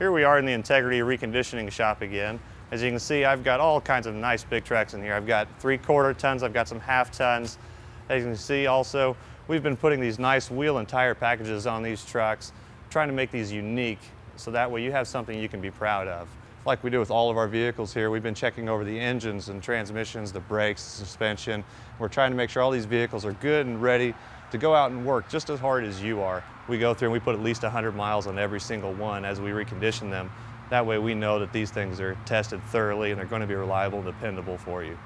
Here we are in the Integrity Reconditioning Shop again. As you can see, I've got all kinds of nice big trucks in here. I've got three quarter tons, I've got some half tons. As you can see also, we've been putting these nice wheel and tire packages on these trucks, trying to make these unique so that way you have something you can be proud of. Like we do with all of our vehicles here, we've been checking over the engines and transmissions, the brakes, the suspension. We're trying to make sure all these vehicles are good and ready to go out and work just as hard as you are. We go through and we put at least 100 miles on every single one as we recondition them. That way we know that these things are tested thoroughly and they're going to be reliable and dependable for you.